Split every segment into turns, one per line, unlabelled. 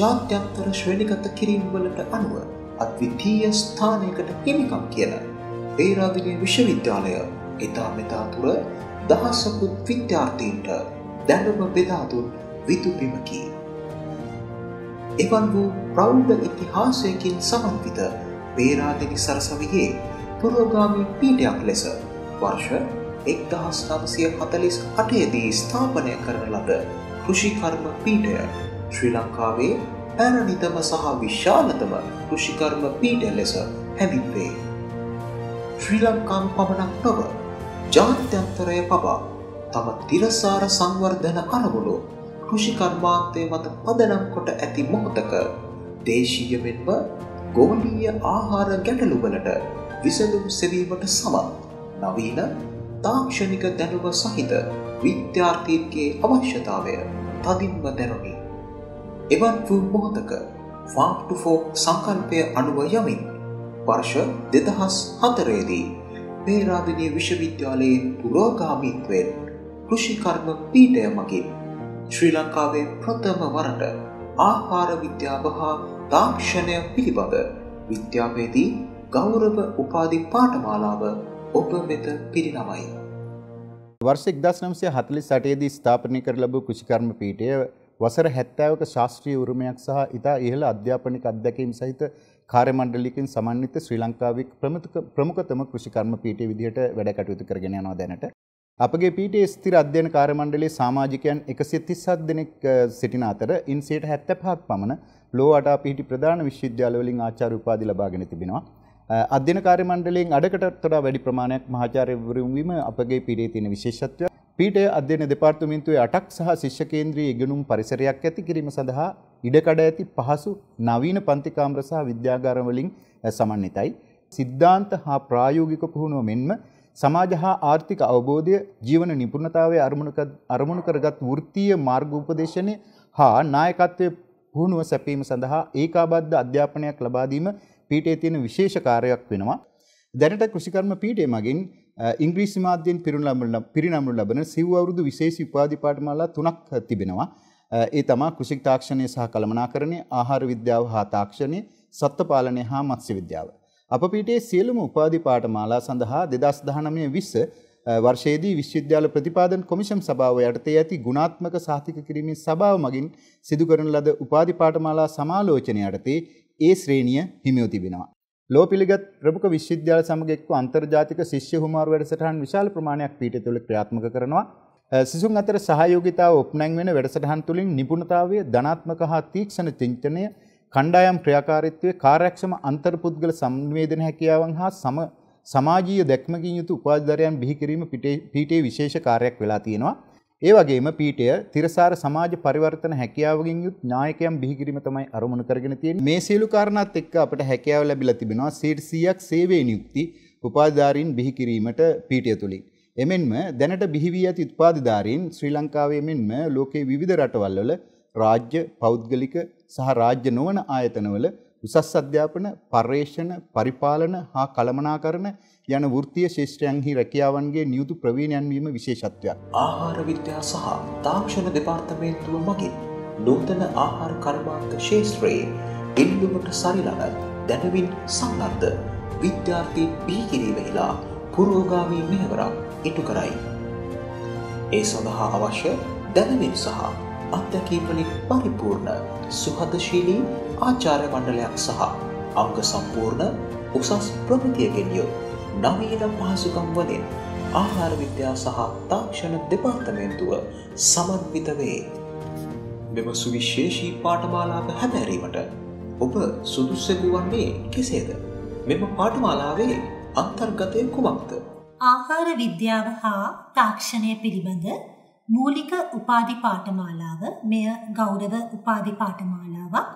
ජාත්‍යන්තර ශ්‍රේණිගත කිරීම්වලට අනුව අද්විතීය ස්ථානයකට හිමිකම් කියන පේරාදිනය විශ්වවිද්‍යාලය එතා මෙතා තුර දහස්සකුත් විද්‍යාර්ථීන්ට දැනුම බෙදාදුන් විදුපිමකි. එවන් වූ ප්‍රෞ්ඩ ඉතිහාසයකින් සමන්විත පේරාදිනි සරසවියේ පුරෝගාමී පීටයක් ලෙස වර්ෂ එක්දහස් නම්සිය හතලිස් අටයේදී ස්ථාපනය කරන ලද කෘෂිකර්ම පීටය ශ්‍රී ලංකාවේ පැරණිතම සහ විශාලතම කෘෂිකර්ම පීටය ලෙස හැඳින්වේ. ශ්‍රී ලංකාව පමණක් නොව ජාත්‍යන්තරය පවා තම තිරසාර සංවර්ධන අරමුණු කෘෂිකර්මාන්තය මත පදනම් කොට ඇති මොහොතක දේශීය මෙන්ම ගෝලීය ආහාර ගැටලුවලට විසඳුම් සෙවීමට සමත් නවීන තාක්ෂණික දැනුව සහිත විද්‍යාර්ථීන්ගේ අවශ්‍යතාවය තදින්ම දැනුනි. එවන් වූ මොහොතක ෆාක්ටුෆෝක් සංකල්පය අනුව යමින් වර්ෂ දෙදහස් හතරේදී පේරාදිනය විශ්වවිද්‍යාලයේ පුරෝගාමීත්වයෙන් කෘෂිකර්ම පීටය මගින් ශ්‍රී ලංකාවේ ප්‍රථම වරට ආහාර විද්‍යාව හා තාක්ෂණය පිළිබඳ විද්‍යාපේදී ගෞරව උපාධි පාඨමාලාව ඔබ වෙත පිරිනමයි.
වර්ෂ එක්දස් නම්සය හතලි සටයේදී ස්ථාපනය කර ලබූ කෘෂිකර්ම පීටය වසර හැත්තෑවක ශාස්ත්‍රීය උරුමයක් සහ ඉතා ඉහළ අධ්‍යාපනික අත්දැකීම් සහිත කාර්යමණ්ඩලිකින් සමන්විත ශ්‍රී ලංකාවේ ප්‍රමුඛතම කෘෂිකර්ම පීඨය විදිහට වැඩ කටයුතු කරගෙන යනවා දැනට. අපගේ පීඨයේ ස්ථිර අධ්‍යයන කාර්යමණ්ඩලයේ සමාජිකයන් 137 දෙනෙක් සිටින අතර ඉන් 75ක් පමණ ලෝවටා පිහිටි ප්‍රධාන විශ්වවිද්‍යාල වලින් ආචාර්ය උපාධි ලබාගෙන තිබෙනවා. අධ්‍යයන කාර්යමණ්ඩලයෙන් අඩකට වඩා වැඩි ප්‍රමාණයක් මහාචාර්යවරුන් වීම අපගේ පීඨයේ තියෙන විශේෂත්වය. පීඨය අධ්‍යයන දෙපාර්තමේන්තුවේ 8ක් සහ ශිෂ්‍ය කේන්ද්‍රීය ඉගෙනුම් පරිසරයක් ඇති කිරීම සඳහා ඉඩකඩ ඇති පහසු නවීන පන්ති කාමර සහ විද්‍යාගාර වලින් සමන්විතයි. සිද්ධාන්ත හා ප්‍රායෝගික පුහුණුව මෙන්ම සමාජ හා ආර්ථික අවබෝධය ජීවන නිපුණතාවය අරමුණු කරගත් වෘත්තීය මාර්ග උපදේශනය හා නායකත්වයේ පුහුණුව සැපීම සඳහා ඒකාබද්ධ අධ්‍යාපනයක් ලබා දීම පීඨයේ තියෙන විශේෂ කාර්යයක් වෙනවා. දැනට කෘෂිකර්ම පීඨය මගින් ඉංග්‍රීසි මාධ්‍යයෙන් පිරිනමනු ලබන සිව් අවුරුදු විශේෂ උපාධි පාඨමාලා තුනක් තිබෙනවා. ඒ තමා කෘෂි තාක්ෂණය සහ කළමනාකරණය, ආහාර විද්‍යාව හා තාක්ෂණය, සත්ත්ව පාලනය හා මත්ස්‍ය විද්‍යාව. අප පීඨයේ සියලුම උපාධි පාඨමාලා සඳහා 2019 20 වර්ෂයේදී විශ්වවිද්‍යාල ප්‍රතිපාදන කොමිෂන් සභාව යටතේ ඇති ගුණාත්මක සාතික කිරීමේ සභාව මගින් සිදු කරන ලද උපාධි පාඨමාලා සමාලෝචනය යටතේ ඒ ශ්‍රේණිය හිමිව තිබෙනවා. ලෝ පිළිගත් ප්‍රමුඛ විශ්වවිද්‍යාල සමග එක්ව අන්තර්ජාතික ශිෂ්‍ය හුමාරු වැඩසටහන් විශාල ප්‍රමාණයක් පීඨය තුළ ක්‍රියාත්මක කරනවා. සිසුන් අතර සහයෝගිතාව ඔප්නැං වෙන වැඩසටහන් තුළින් නිපුණතාවය ධනාත්මක හා තීක්ෂණ චින්තනය කණ්ඩායම් ක්‍රියාකාරීත්වයේ කාර්යක්ෂම අන්තර්පුද්ගල සංවේදන හැකියාවන් හා සම සමාජීය දැක්මකින් යුතු උපාධිධරයන් බිහි කිරීම පීඨයේ විශේෂ කාර්යයක් වෙලා තියෙනවා. ඒ වගේම පීඨය තිරසාර සමාජ පරිවර්තන හැකියාවකින් යුත් නායකයන් බිහි කිරීම තමයි අරමුණු කරගෙන තියෙන්නේ. මේ සියලු කාරණාත් එක්ක අපට හැකියාව ලැබිලා තිබෙනවා 100ක් සේවයේ නියුක්ති උපාධිධාරීන් බිහි කිරීමට පීඨය තුලින්. එමෙන්ම දැනට බිහි වී ඇති උත්පාදිධාරීන් ශ්‍රී ලංකාවේ මෙන්ම ලෝකයේ විවිධ රටවල් වල රාජ්‍ය පෞද්ගලික සහ රාජ්‍ය නොවන ආයතනවල උසස් අධ්‍යාපන පර්යේෂණ පරිපාලන හා කළමනාකරණ යන වෘත්තීය ශේෂ්ත්‍රයන්හි රැකියාවන්ගේ නියුතු ප්‍රවීණයන් වීම විශේෂත්වයක්.
ආහාර විද්‍යා සහ තාක්ෂණ දෙපාර්තමේන්තුව මගින් නූතන ආහාර කර්මාන්ත ශේෂත්‍රයේ ඉල්ලුමට සරිලන දැනවින් සන්නද්ධ විද්‍යාර්ථීන් බිහිකිරීමහිලා පුරෝගාමී මෙහවරක් ඉටු කරයි. ඒ සඳහා අවශ්‍ය දැනවින් සහ අත්දැකීම්වලින් පරිපූර්ණ සුහදශීලී ආචාර්ය මණ්ඩලයක් සහ අංග සම්පූර්ණ උසස් ප්‍රමිතියගෙන් යුත් නවීන පහසුකම් වලින් ආහාර විද්‍යා සහ තාක්ෂණ දෙපාර්තමේන්තුව සමන්විත වේ. මෙම සුවිශේෂී පාඨමාලාව හැදෑරීමට ඔබ සුදුස්සෙකු වන්නේ කෙසේද? මෙම පාඨමාලාවේ අන්තර්ගතය කුමක්ද?
ආහාර විද්‍යාව හා තාක්ෂණය පිළිබඳ මූලික උපාධි පාඨමාලාව මෙය ගෞරව උපාධි පාඨමාලාවක්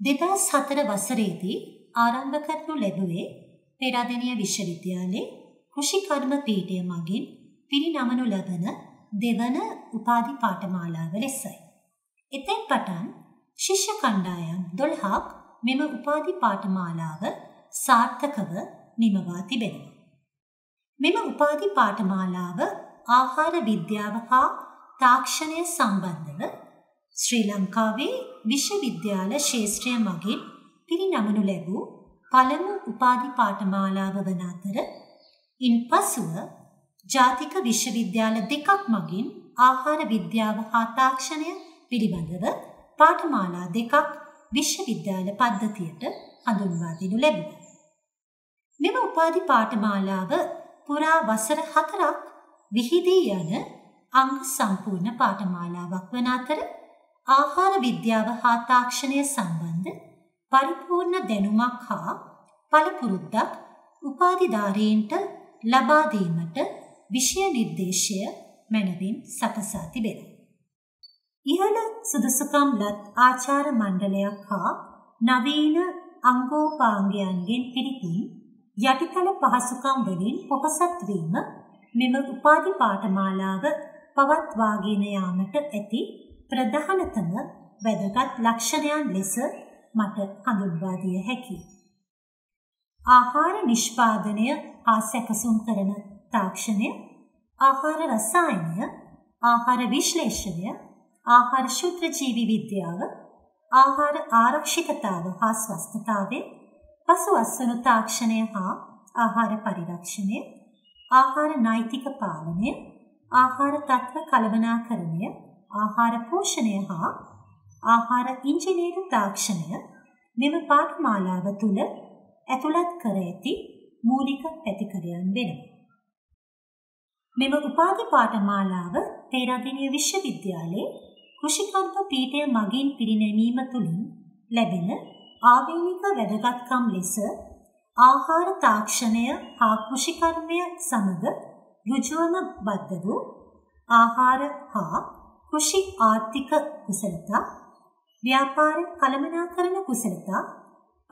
2004 වසරේදී ආරම්භ කරනු ලැබුවේ පෙරදෙනිය විශ්වවිද්‍යාලයේ කෘෂිකර්ම පීඨය මගින් පිරිනමනු ලබන දෙවන උපාධි පාඨමාලාව ලෙසයි. එතෙන් පටන් ශිෂ්‍ය කණ්ඩායම් 12ක් මෙම උපාධි පාඨමාලාව සාර්ථකව නිමවා තිබෙනවා. මෙම උපාධි පාඨමාලාව ආහාර විද්‍යාව හා තාක්ෂණය සම්බන්ධව ශ්‍රී ලංකාවේ විශ්වවිද්‍යාල ශේෂත්‍රය මගින් පිරිනමනු ලැබූ පළමු උපාධි පාඨමාලාව වන අතර ඉන් පසුව ජාතික විශ්වවිද්‍යාල දෙකක් මගින් ආහාර විද්‍යාව හා තාක්ෂණය පිළිබඳව පාඨමාලා දෙකක් විශ්වවිද්‍යාල පද්ධතියට හඳුන්වා දෙනු ලැබුණා. මෙම උපාධි පාඨමාලාව පුරා වසර 4ක් විහිදී යන අංග සම්පූර්ණ පාඨමාලාවක් වන අතර ආහාර විද්‍යාව හා තාක්ෂණය සම්බන්ධ පරිපූර්ණ දැනුමක් හා පළපුරුද්දක් උපාධිධාරීන්ට ලබා දීමට විෂය නිර්දේශය මැනවින් සකසා තිබෙනවා. ඉහළ සුදුසුකම් ලත් ආචාර මණ්ඩලයක් හා නවීන අංගෝපාංගයන්ගෙන් පිරිපුන් යටිතල පහසුකම් වලින් පොහොසත් වීම මෙම උපාධි පාඨමාලාව පවත්වාගෙන යාමට ඇති ප්‍රධානතම වැදගත් ලක්ෂණයන් ලෙස මට හඳුන්වා දිය හැකියි. ආහාර නිෂ්පාදනය හා සැකසුම් කරන තාක්ෂණය, ආහාර රසායනය, ආහාර විශ්ලේෂණය, ආහාර ශුද්ධජීවි විද්‍යාව, ආහාර ආරක්ෂිතතාව හා ස්වස්ථතාවය, පසු අස්වනු තාක්ෂණය හා ආහාර පරිරක්ෂණය, ආහාර නෛතික පාලනය, ආහාර තත්ත්ව කළමනාකරණය, ආහාර පෝෂණය හා ආහාර ඉංජිනේරු තාක්ෂණය මෙම පාඨමාලාව තුළ ඇතුළත් කර ඇති මූලික පැතිකඩයන් වෙනවා. මෙම උපාධි පාඨමාලාව පේරාදෙණිය විශ්වවිද්‍යාලයේ කෘෂිකර්ම පීඨය මගින් පිරිනැමීම තුළින් ලැබෙන ආවේනික වැදගත්කම් ලෙස ආහාර තාක්ෂණය හා කෘෂිකර්මය සමග ඍජුවම බද්ධ වූ ආහාර හා කෘෂි ආර්ථික කුසලතා ව්‍යාපාර කළමනාකරණ කුසලතා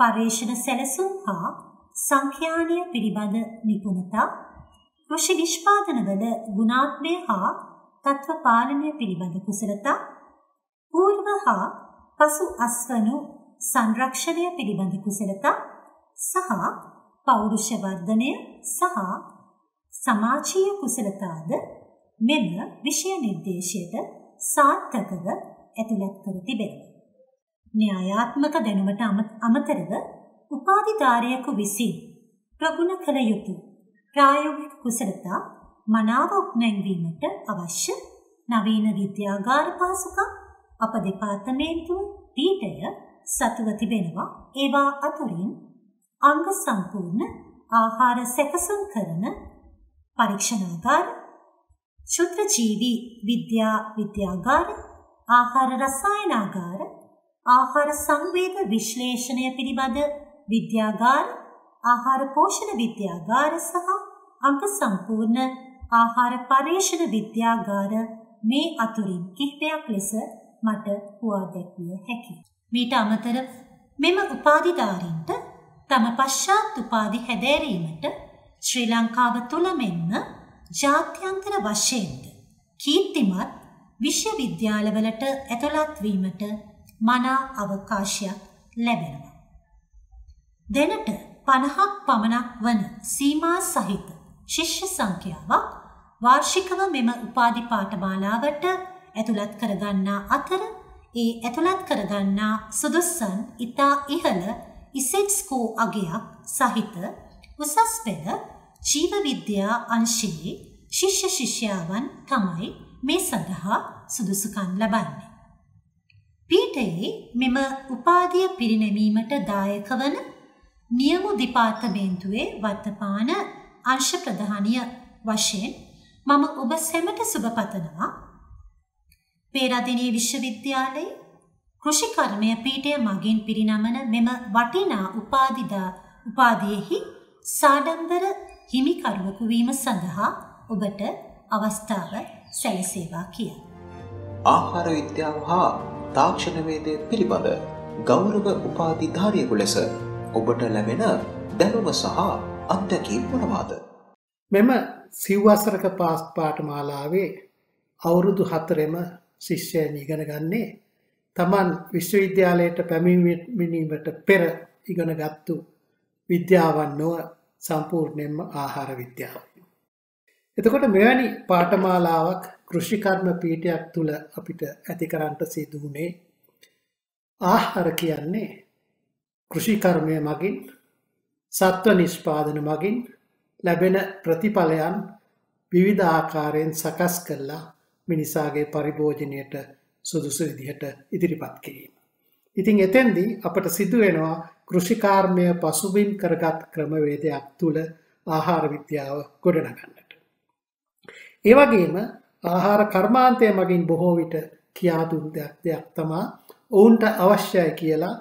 පර්යේෂණ සැලසුම් හා සංඛ්‍යානීය පිළිබඳ නිපුණතා කෘෂි නිෂ්පාදනවල ගුණාත්මය හා තත්ත්ව පාලනය පිළිබඳ කුසලතා పూర్ව හා පසු අස්වනු සංරක්ෂණය පිළිබඳ කුසලතා සහ පෞරුෂ වර්ධනය සහ සමාජීය කුසලතාද මෙම විෂය නිර්දේශයට සාර්ථකව ඇතුළත් කර තිබෙනවා. න්‍යායාත්මක දැනුමට අමතරව උපාධිධාරයෙකු විසින් ප්‍රගුණ කළ යුතු ප්‍රායෝගික කුසලතා මනාව උපනැංවීමට අවශ්‍ය නවීන විද්‍යාගාර පහසුකම් අප දෙපාර්තමේන්තුව පීඨය සතුව තිබෙනවා. ඒවා අතුරින් අංග සම්පූර්ණ ආහාර සැකසුම් කරන පරීක්ෂණාගාර ශුද්‍රජීවී විද්‍යා විද්‍යාගාර ආහාර රසායනාගාර ආහාර සංවේද විශ්ලේෂණය පිළිබඳ විද්‍යාගාර ආහාර පෝෂණ විද්‍යාගාර සහ අංග සම්පූර්ණ ආහාර පර්යේෂණ විද්‍යාගාර මේ අතුරින් කිහිපයක් ලෙස මට හුවා දැක්විය හැකියි. මීට අමතරව මෙම උපාධිධාරීන්ට තම පශ්චාත් උපාධි හැදෑරීමට ශ්‍රී ලංකාව තුළ මෙන්ම ජාත්‍යන්තර වශයෙන්ද කීර්තිමත් විශ්වවිද්‍යාලවලට ඇතුළත් වීමට මනා අවකාශයක් ලැබෙනවා. දැනට 50ක් පමණක් වන සීමා සහිත ශිෂ්‍ය සංඛ්‍යාවක් වාර්ෂිකව මෙම උපාධි පාඨමාලාවට ඇතුළත් කරගන්නා අතර ඒ ඇතුළත් කරගන්නා සුදුස්සන් ඉතා ඉහළ ඉසෙට්ස්කෝ අගයක් සහිත උසස් පෙළ ජීව විද්‍යා අංශයේ ශිෂ්‍ය ශිෂ්‍යාවන් තමයි මේ සඳහා සුදුසුකම් ලබන්නේ. පීඨයේ මෙම උපාධිය පිරිනැමීමට දායක වන නියමු දෙපාර්තමේන්තුවේ වර්තමාන අංශ ප්‍රධානිය වශයෙන් මම ඔබ සැමට සුබ පතනවා. පේරාදෙණිය විශ්වවිද්‍යාලයේ කෘෂිකර්මය පීඨය මගින් පිරිනමන මෙම වටිනා උපාධිදා උපාධියෙහි සාඩම්බර හිමිකරුවෙකු වීම සඳහා ඔබට අවස්ථාව සැලසේවා කිය.
ආහාර විද්‍යාව හා තාක්ෂණ වේදය පිළිබඳ ගෞරව උපාධිධාරියෙකු ලෙස ඔබට ලැබෙන දැනුම සහ අත්දැකීම් මොනවාද?
මෙම සිව්වසරක පාස් පාඨමාලාවේ අවුරුදු හතරෙම ශිෂ්‍යයන් ඉගෙන ගන්නේ තමන් විශ්වවිද්‍යාලයට පැමිණීමට පෙර ඉගෙන ගත්තු විද්‍යාවන් නොව සම්පූර්ණයෙන්ම ආහාර විද්‍යාව. එතකොට මෙවැනි පාඨමාලාවක් කෘෂිකර්ම පීඨයක් තුල අපිට ඇති කරන්නට සිදු වුණේ ආහාර කියන්නේ කෘෂිකර්මය මගින් සත්ව නිෂ්පාදන මගින් ලැබෙන ප්‍රතිඵලයන් විවිධ ආකාරයෙන් සකස් කරලා මිනිසාගේ පරිභෝජනයට සුදුසු විදිහට ඉදිරිපත් කිරීම. ඉතින් එතෙන්දී අපට සිදු වෙනවා කෘෂිකාර්මය පසුබිම් කරගත් ක්‍රමවේදයක් තුළ ආහාර විද්‍යාව ගොඩනගන්නට. ඒ වගේම ආහාර කර්මාන්තය මගින් බොහෝ විට කියා දුන් දෙයක් දෙයක් තමා ඔවුන්ට අවශ්‍යයි කියලා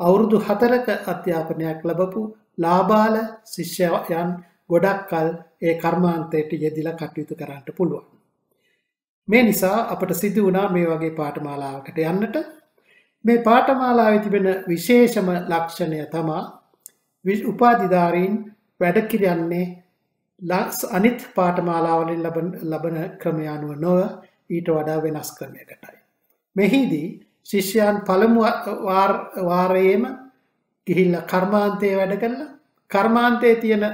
අවුරුදු හතරක අධ්‍යාපනයක් ලබපු ලාබාල ශිෂ්‍යයන් ගොඩක් කල් ඒ කර්මාන්තයට යෙදිලා කටයුතු කරන්නට පුළුවන්. මේ නිසා අපට සිදු වුණා මේ වගේ පාඨමාලාවකට යන්නට මේ පාඨමාලාවේ තිබෙන විශේෂම ලක්ෂණය තමා උපාධිධාරීන් වැඩ කිරන්නේ අනිත් පාඨමාලාවලින් ලබන ක්‍රමය අනුව නොව ඊට වඩා වෙනස් ක්‍රමයකටයි. මෙහිදී ශිෂ්‍යයන් පළමු වාරයේම ගිහිල්ලා කර්මාන්තයේ වැඩ කළා කර්මාන්තයේ තියෙන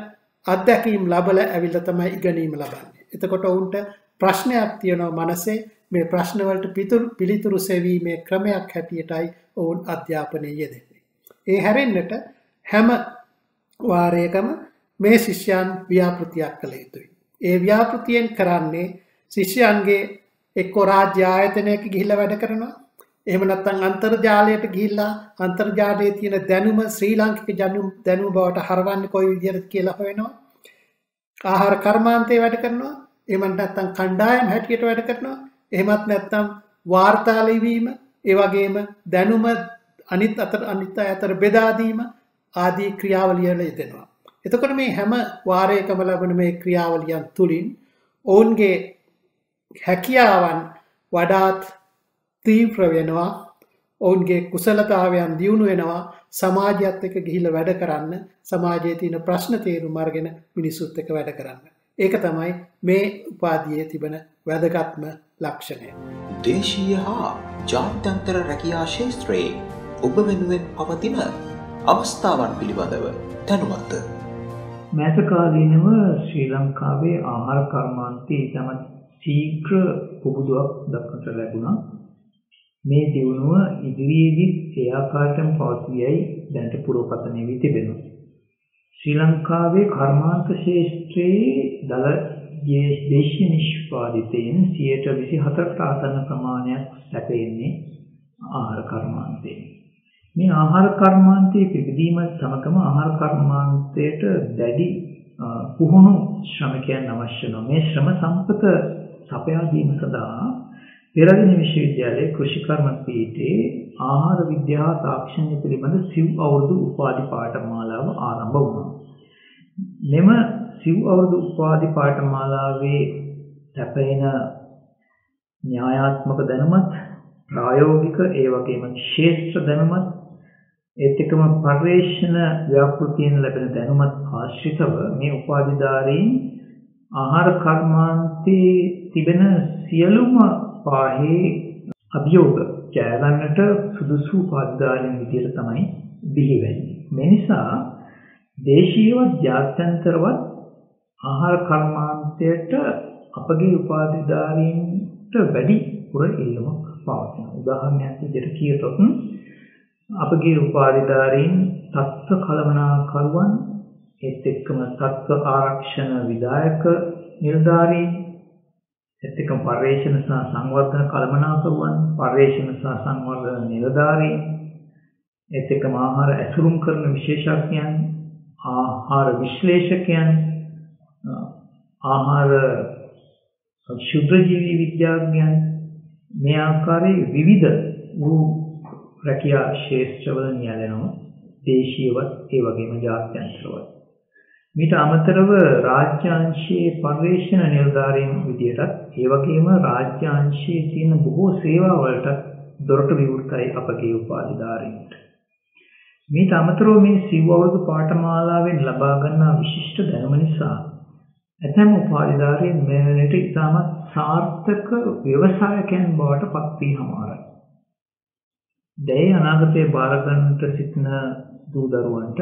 අත්දැකීම් ලබල ඇවිල්ලා තමයි ඉගෙනීම ලබන්නේ. එතකොට ඔවුන්ට ප්‍රශ්නයක් තියෙනවා මනසේ මේ ප්‍රශ්නවලට පිළිතුරු සෙවීමේ ක්‍රමයක් හැටියටයි ඔවුන් අධ්‍යාපනය යෙදෙන්නේ. ඒ හැරෙන්නට හැම වාරයකම මේ ශිෂ්‍යයන් ව්‍යාපෘතියක් කළ යුතුයි. ඒ ව්‍යාපෘතියෙන් කරන්නේ ශිෂ්‍යයන්ගේ එක්කො රාජ්‍ය ආයතනයක ගිහිල්ලා වැඩ කරනවා. එහෙම නැත්නම් අන්තර්ජාලයට ගිහිල්ලා අන්තර්ජාලයේ තියෙන දැනුම ශ්‍රී ලාංකික දැනුම දැනුම බවට හරවන්නේ කොයි විදිහටද කියලා හොයනවා. ආහාර කර්මාන්තයේ වැඩ කරනවා. එහෙම නැත්නම් කණ්ඩායම් හැටියට වැඩ කරනවා. එහෙමත් නැත්නම් වාර්තා ලිවීම, ඒ වගේම දැනුම අනිත් අතර අනිත් අතර බෙදා දීම ආදී ක්‍රියාවලියල යෙදෙනවා. එතකොට මේ හැම වාරයකම ලැබෙන මේ ක්‍රියාවලියන් තුලින් ඔවුන්ගේ හැකියාවන් වඩාත් තීව්‍ර වෙනවා ඔවුන්ගේ කුසලතාවයන් දියුණු වෙනවා සමාජයත් එක්ක ගිහිල්ලා වැඩ කරන්න සමාජයේ තියෙන ප්‍රශ්න තේරුම් අරගෙන මිනිසුත් එක්ක වැඩ කරන්න. ඒක තමයි මේ උපාධියේ තිබෙන වැදගත්ම ලක්ෂණය.
දේශීය හා ජාත්‍යන්තර රැකියා ශේත්‍රයේ ඔබ වෙනුවෙන් පවතින අවස්ථාවන් පිළිබඳව දැනුවත්ත.
මෑතකාලීනව ශ්‍රී ලංකාවේ ආහාර කර්මාන්තයේ තමත් ශීඝ්‍ර පුබුදුවක් දක්නට ලැබුණා. මේ දියුණුව ඉදිරියේදීත් ඒ ආකාරයටම පවතියයි දැනට පුරෝපතනය වී තිබෙනවා. ශ්‍රී ලංකාවේ කර්මාන්ත ශාස්ත්‍රයේ දල දේශීය නිෂ්පාදිතයෙන් 124කට ආසන්න ප්‍රමාණයක් සැපෙන්නේ ආහාර කර්මාන්තයෙන්. මේ ආහාර කර්මාන්තයේ පිබිදීම සමගම ආහාර කර්මාන්තයට දැඩි පුහුණු ශ්‍රමිකයන් අවශ්‍ය නො මේ ශ්‍රම සම්පත සපයා දීම සඳහා පෙරදින විශ්වවිද්‍යාලයේ කෘෂිකර්ම පීඨයේ ආහාර විද්‍යාව තාක්ෂණය පිළිබඳ සිව් අවුරුදු උපාධි පාඨමාලාව ආරම්භ වුණා. මෙම සිව් අවුරුදු උපාධි පාඨමාලාවේ සැපෙන න්‍යායාත්මක දැනුමත් ප්‍රායෝගික ඒ වගේම ශාස්ත්‍ර දැනුමත් ඒත් එක්කම පරිවේෂණ ව්‍යාපෘතියෙන් ලැබෙන දැනුමත් ආශ්‍රිතව මේ උපාධිධාරීන් ආහාර කර්මාන්තයේ තිබෙන සියලුම පාහේ අභියෝග ජයගන්නට සුදුසු උපාධිධාරීන් විදියට තමයි බිහි වෙන්නේ. මේ නිසා දේශීයවත් ජාත්‍යන්තරවත් ආහාර කර්මාන්තයට අපගේ උපාධිධාරීන්ට වැඩි පුර ඉල්ලුමක් පවතින. උදාහරණයක් විදිහට කියතොත් අපගේ උපාධිධාරීන් තත්ත්ව කළමනාකරුවන් ඒත් එක්කම තත්ත්ව ආරක්ෂණ විධායක නිලධාරීන් ඒත් එක්කම පර්යේෂණ සහ සංවර්ධන කළමනාකරුවන් පර්යේෂණ සහ සංවර්ධන නිලධාරීන් ඒත් එක්කම ආහාර ඇසුරුම් කරන විශේෂඥයන් ආහාර විශ්ලේෂකයන් ආහාර ශුද්ධජීවී විද්‍යාඥයන් මේ ආකාරයේ විවිධ වූ රැකියා ශේෂ්ත්‍රවල නියැලෙනවා. දේශීයවත් ඒ වගේම ජාත්‍යන්තරවත්. මීට අමතරව රාජ්‍යාංශයේ පර්යේෂණ නිලධාරීන් විදියටත් ඒ වගේම රාජ්‍යාංශයේ තියෙන බොහෝ සේවා වලට දොරටු විවෘතයි අපගේ උපාධිධාරීන්ට. මීට අමතරව මේ සිව් අවුරුදු පාඨමාලාවෙන් ලබා ගන්නා විශිෂ්ට දැනුම නිසා ඇතැම් උපාධිධාරීන් මේ වෙනට ඉතාමත් සාර්ථක ව්‍යවසායකයන් බවට පත් වී හමාරයි. දැයි අනාගතයේ බාර ගන්නට සිටින දූ දරුවන්ට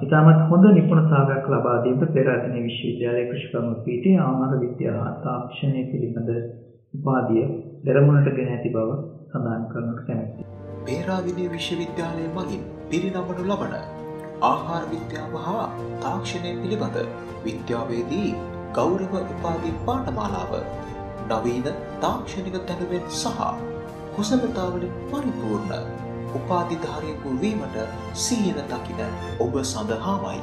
ඉතාමත් හොඳ නිපුණතාවයක් ලබා දීමට පෙරදින විශ්වවිද්‍යාලයේ කෘෂිකර්ම පීඨයේ ආහාර විද්‍යාව තාක්ෂණය පිළිබඳ උපාධිය පෙරමුණට ගෙන ඇති බව සඳහන් කරනට කැමැතියි.
පේරාවිනය විශ්වවිද්‍යාලය මගින් පිරිනමනු ලබන ආහාර විද්‍යාව හා තාක්ෂණය පිළිබඳ විද්‍යාවේදී ගෞරව උපාධි පාඨමාලාව නවීන තාක්ෂණික දැනුවෙන් සහ කුසලතාවලින් පරිපූර්ණ උපාධිධාරයකු වීමට සීන දකින ඔබ සඳහාමයි.